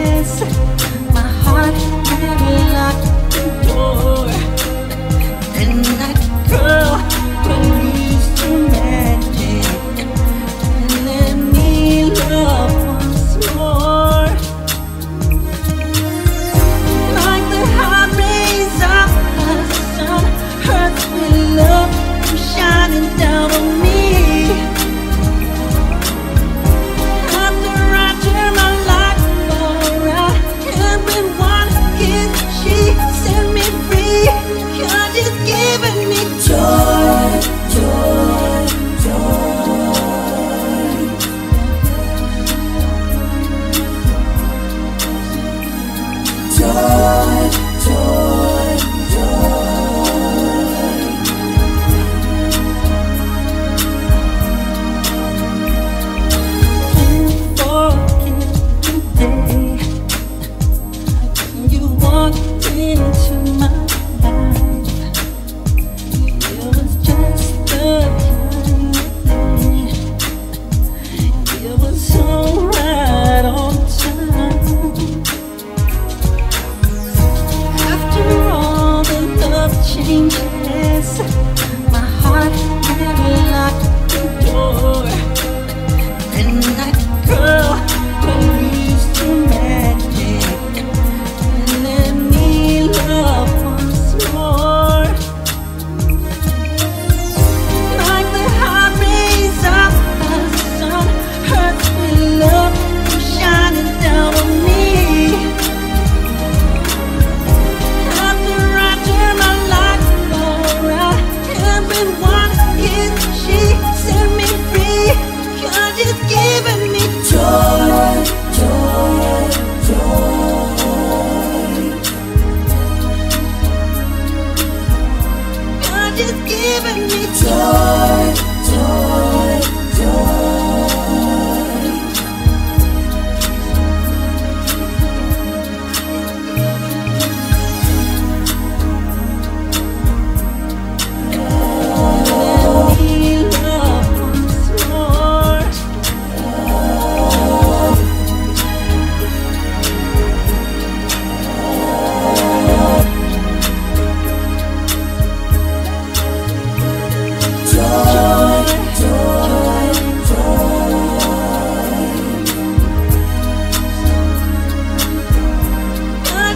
changes. My heart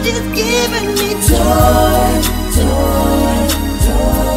just giving me joy, joy, joy.